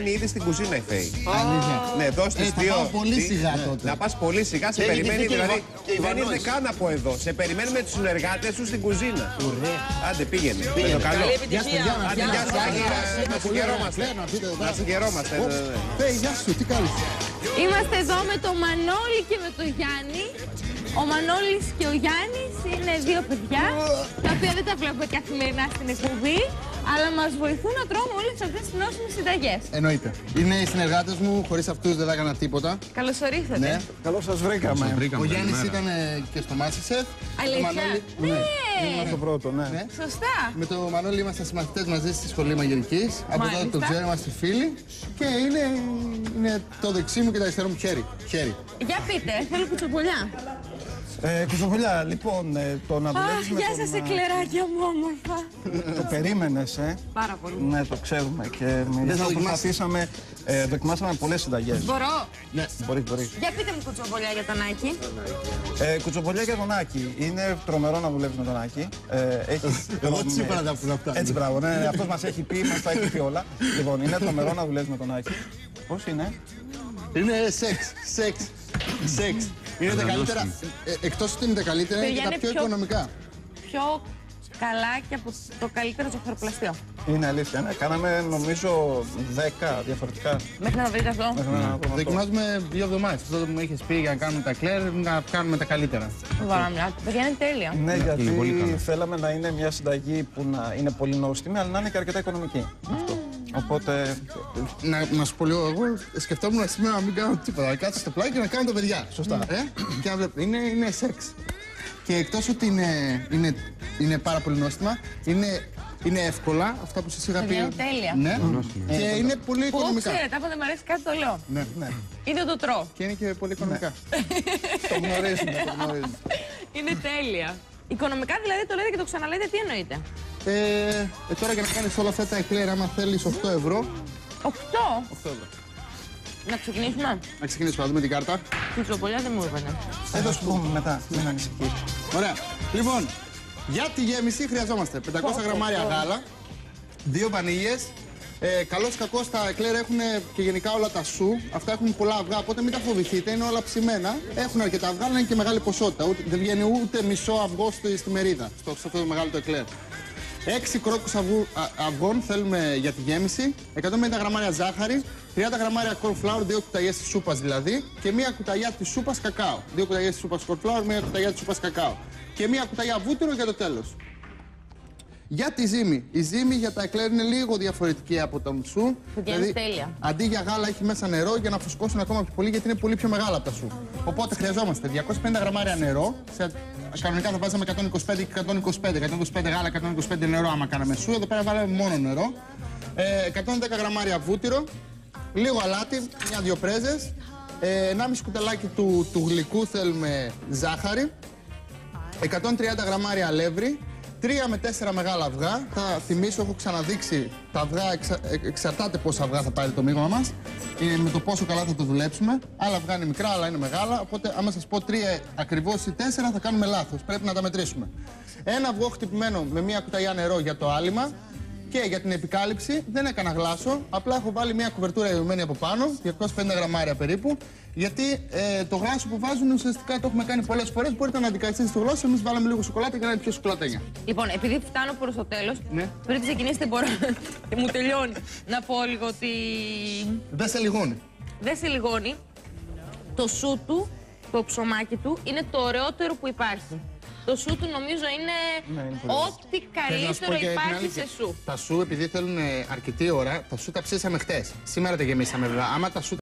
Είναι ήδη στην κουζίνα η Φέη. Αλήθεια. Ναι, δώσ' Ε, της θα δύο. πάω πολύ τι- σιγά ναι, τότε. Να πας πολύ σιγά, σε Και περιμένει και η δηλαδή. Βα- και η Δεν Βανόης. ήρθε καν από εδώ. Σε περιμένει με τους συνεργάτες σου στην κουζίνα. Άντε, πήγαινε. Με το καλό. Καλή επιτυχία. Άντε, γεια σου, Αγγέλα. Να συγκερόμαστε. Φλέρ, να πείτε εδώ. Να συγκερόμαστε. ναι, ναι, ναι. Φέη, γεια σου, τι κάνεις; Είμαστε εδώ με τον Μανώλη και με τον Γιάννη. Ο Μανώλης και ο Γιάννης είναι δύο παιδιά, τα οποία δεν τα βλέπουμε καθημερινά στην εκπομπή, αλλά μας βοηθούν να τρώμε όλες αυτές τις νόσιμες συνταγές. Εννοείται. Είναι οι συνεργάτες μου, χωρίς αυτούς δεν θα έκανα τίποτα. Καλώς ορίσατε. Ναι. Καλώς σας βρήκαμε. Ο Γιάννης ήταν ε, και στο Masterchef. Αλήθεια. Το Μανώλη- Ναι. Είμαστε το πρώτο, ναι. Ναι. Σωστά. Με το Μανώλη είμαστε συμμαθητές μαζί στη σχολή μαγειρικής. Από τότε Μάλιστα. το ξέρω, είμαστε φίλοι. Και είναι, είναι το δεξί μου και το αριστερό μου χέρι. χέρι. Για πείτε, θέλω κουτσοπολιά. Ε, Κουτσοβολιά, λοιπόν, ε, το να Αχ, δουλεύεις με γεια τον, σας ε, εκλεράκια μου όμορφα. Το περίμενες, ε; Πάρα πολύ. Ναι, το ξέρουμε και με θα αυτό δοκιμάσεις. προσπαθήσαμε, ε, δοκιμάσαμε πολλές συνταγές. Μπορώ. Ναι. Μπορείς, μπορείς. Για πείτε μου κουτσοπολιά για τον Άκη. Ε, κουτσοβολιά για τον Άκη. Είναι τρομερό να δουλεύεις με τον Άκη. Ε, έχει, Εγώ τι είπα να τα πούμε αυτά. Έτσι, μπράβο. Ναι, αυτός μας έχει πει, μας τα έχει πει όλα. Λοιπόν, είναι τρομερό να δουλεύεις με τον Άκη. Πώς είναι, Είναι σεξ, σεξ, σεξ. Είναι τα καλύτερα, ε, εκτός ότι είναι τα καλύτερα, είναι και Παιδιά, τα είναι πιο πιο- οικονομικά. Πιο καλά και από το καλύτερο ζαχαροπλαστείο. Είναι αλήθεια. Ναι. Κάναμε νομίζω 10 διαφορετικά. Μέχρι να το βρείτε αυτό. Μέχρι να βρούμε αυτό. Δοκιμάζουμε δύο εβδομάδες. Τότε που μου είχες πει για να κάνουμε τα κλέρ, να κάνουμε τα καλύτερα. Βαρά μια. Παιδιά είναι τέλεια. Ναι, γιατί θέλαμε να είναι μια συνταγή που να είναι πολύ νόστιμη, αλλά να είναι και αρκετά οικονομική. Αυτό. Οπότε. Να, να σου πω λίγο, εγώ σκεφτόμουν σήμερα να μην κάνω τίποτα. Να κάτσω στο πλάι και να κάνω τα παιδιά. Σωστά. Ε; και να βλέπω. Είναι, είναι σεξ. Και εκτός ότι είναι, είναι, είναι πάρα πολύ νόστιμα, είναι, είναι εύκολα, αυτά που σας είχα πει. Παιδιά, είναι τέλεια. Ναι. Και είναι πολύ Που οικονομικά. ξέρετε, άμα δεν μου αρέσει κάτι το λέω. Ναι, ναι. Είτε το τρώω. Και είναι και πολύ οικονομικά. Το γνωρίζουμε, το γνωρίζουμε. Είναι τέλεια. Οικονομικά δηλαδή το λέτε και το ξαναλέτε, τι εννοείτε; Ε, ε, τώρα για να κάνεις όλα αυτά τα εκλέρ, άμα θέλεις 8 ευρώ. 8. 8 ευρώ. Να ξεκινήσουμε; Να ξεκινήσουμε, να δούμε την κάρτα. Κουτσοπολιά δεν μου είπατε. Θα το σου πούμε μετά, μην ανησυχείς. Ωραία. Λοιπόν, για τη γέμιση χρειαζόμαστε 500 γραμμάρια γάλα, δύο βανίλιες. Ε, Καλώς ή κακό τα εκλέρ έχουν και γενικά όλα τα σου. Αυτά έχουν πολλά αυγά, οπότε μην τα φοβηθείτε, είναι όλα ψημένα. Έχουν αρκετά αυγά, αλλά είναι και μεγάλη ποσότητα. Ούτε, δεν βγαίνει ούτε μισό αυγό στη, στη μερίδα, στο, σε αυτό το μεγάλο το εκλέρ. 6 κρόκους αυγού, α, αυγών θέλουμε για τη γέμιση, 150 γραμμάρια ζάχαρη, 30 γραμμάρια corn flour, 2 κουταλιές της σούπας δηλαδή, και μία κουταλιά της σούπας κακάο. 2 κουταλιές της σούπας corn flour, μία κουταλιά της σούπας κακάο. Και μία κουταλιά βούτυρος για το τέλος. Για τη ζύμη. Η ζύμη για τα εκλέρ είναι λίγο διαφορετική από τον σου. Παιδιά, είναι τέλεια. αντί για γάλα έχει μέσα νερό για να φουσκώσουν ακόμα πιο πολύ γιατί είναι πολύ πιο μεγάλα από τα σου. Οπότε χρειαζόμαστε 250 γραμμάρια νερό. Σε, κανονικά θα βάζαμε 125 και 125. 125 γάλα, 125 νερό άμα κάναμε σου. Εδώ πέρα βάλαμε μόνο νερό. Ε, 110 γραμμάρια βούτυρο. Λίγο αλάτι, μια-δυο πρέζες. Ε, 1,5 κουταλάκι του, του γλυκού θέλουμε ζάχαρη. 130 γραμμάρια αλεύρι, 3 με 4 μεγάλα αυγά. Θα θυμίσω, έχω ξαναδείξει τα αυγά, εξα, ε, εξαρτάται πόσα αυγά θα πάρει το μείγμα μας. Με το πόσο καλά θα το δουλέψουμε. Άλλα αυγά είναι μικρά, άλλα είναι μεγάλα. Οπότε, άμα σας πω 3 ακριβώς ή 4, θα κάνουμε λάθος. Πρέπει να τα μετρήσουμε. Ένα αυγό χτυπημένο με μία κουταλιά νερό για το άλυμα. Και για την επικάλυψη δεν έκανα γλάσο, απλά έχω βάλει μια κουβερτούρα ειδωμένη από πάνω, 250 γραμμάρια περίπου, γιατί ε, το γλάσο που βάζουν ουσιαστικά το έχουμε κάνει πολλές φορές. Μπορείτε να αντικαταστήσετε το γλάσο, εμείς βάλαμε λίγο σοκολάτα για να είναι πιο σοκολατένια. Λοιπόν, επειδή φτάνω προς το τέλος, Ναι. πριν ξεκινήσετε μπορώ. μου τελειώνει. Να πω λίγο ότι Δεν σε λιγώνει. δεν σε λιγώνει. Το σου του, το ψωμάκι του, είναι το ωραιότερο που υπάρχει. Το σου του νομίζω είναι Ναι, είναι πολύ ό,τι Θέλω να σου πω καλύτερο και την υπάρχει αλήθεια. σε σου. Τα σου, επειδή θέλουν αρκετή ώρα, τα σου τα ψήσαμε χτες. Σήμερα τα γεμίσαμε βέβαια. Άμα τα σου